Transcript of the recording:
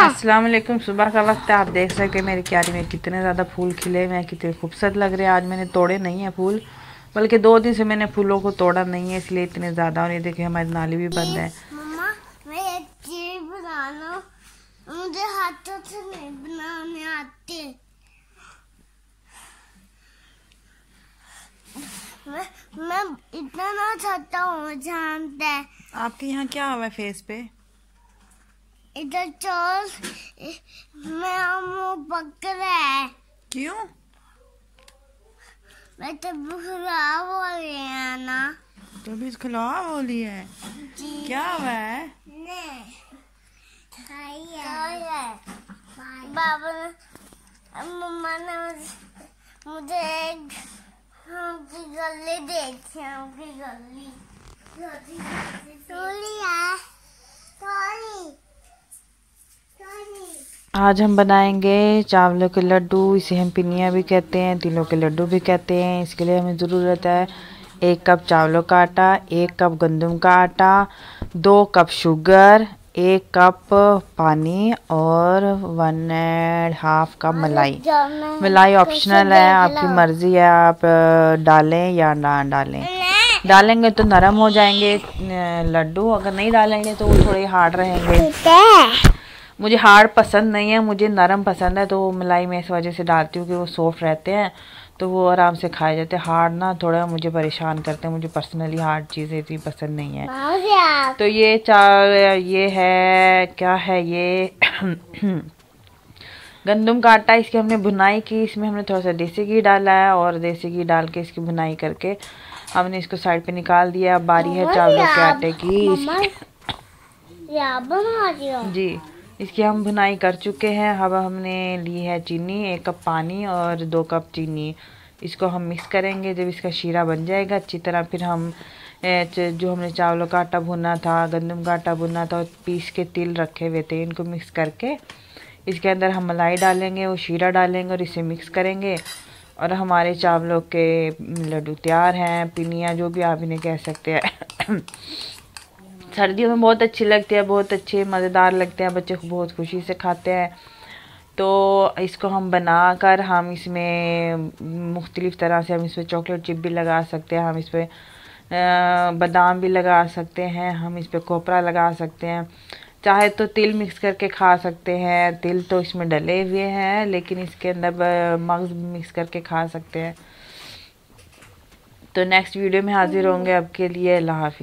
अस्सलाम वालेकुम सुबह का वक्त है आप देख सकते हैं मेरी क्यारी में कितने ज़्यादा फूल खिले हुए हैं कितने खूबसूरत लग रहे हैं। आज मैंने तोड़े नहीं है फूल बल्कि दो दिन से मैंने फूलों को तोड़ा नहीं है इसलिए इतने ज़्यादा और ये देखिए हमारी नाली भी बंद है। मैं एक चीज़ बनाना मुझे हाथों से नहीं बनाने आते। मैं मैं इतना ना चाहता हूँ जानते आपके यहाँ क्या हुआ है फेस पे? इधर चल। मैं पक रहा है। क्यों? मैं तो खराब हो रही है ना। तो अभी खिलाव होली है। क्या हुआ है? बाबा मम्मा ने मुझे- मुझे एक हमकी गली देखी हमकी गली थोड़ी है थोड़ी थोड़ी आज हम बनाएँगे चावलों के लड्डू इसे हम पिनिया भी कहते हैं तिलों के लड्डू भी कहते हैं। इसके लिए हमें ज़रूरत है एक कप चावलों का आटा एक कप गंदम का आटा दो कप शुगर एक कप पानी और वन एंड हाफ़ कप मलाई। मलाई ऑप्शनल है आपकी मर्ज़ी है आप डालें या ना डालें। डालेंगे तो नरम हो जाएँगे लड्डू अगर नहीं डालेंगे तो वो थोड़े हार्ड रहेंगे। मुझे हार्ड पसंद नहीं है मुझे नरम पसंद है तो मलाई मैं इस वजह से डालती हूँ कि वो सॉफ्ट रहते हैं तो वो आराम से खाए जाते हैं। हार्ड ना थोड़ा मुझे परेशान करते हैं मुझे पर्सनली हार्ड चीज़ें इतनी पसंद नहीं है। तो ये चार ये है क्या है ये? गंदम का आटा इसकी हमने भुनाई की इसमें हमने थोड़ा सा देसी घी डाला है और देसी घी डाल के इसकी भुनाई करके हमने इसको साइड पे निकाल दिया। अब बारी है चावलों के आटे की। जी। इसकी हम भुनाई कर चुके हैं। अब हमने ली है चीनी, एक कप पानी और दो कप चीनी। इसको हम मिक्स करेंगे। जब इसका शीरा बन जाएगा, अच्छी तरह फिर हम जो हमने चावलों का आटा भुना था, गंदम का आटा भुना था, पीस के तिल रखे हुए थे, इनको मिक्स करके इसके अंदर हम मलाई डालेंगे, वो शीरा डालेंगे और इसे मिक्स करेंगे। और हमारे चावलों के लड्डू तैयार हैं, पिनिया जो भी आप इन्हें कह सकते हैं। सर्दियों में बहुत अच्छी लगती है, बहुत अच्छे मज़ेदार लगते हैं, बच्चे बहुत खुशी से खाते हैं। तो इसको हम बनाकर हम इसमें मुख्तलिफ़ तरह से हम इसमें चॉकलेट चिप भी लगा सकते हैं, हम इस पर बादाम भी लगा सकते हैं, हम इस पर कोपरा लगा सकते हैं। चाहे तो तिल मिक्स करके खा सकते हैं, तिल तो इसमें डले हुए हैं, लेकिन इसके अंदर मगज़ मिक्स करके खा सकते हैं। तो नेक्स्ट वीडियो में हाजिर होंगे आपके लिए अल्लाह हाफिज़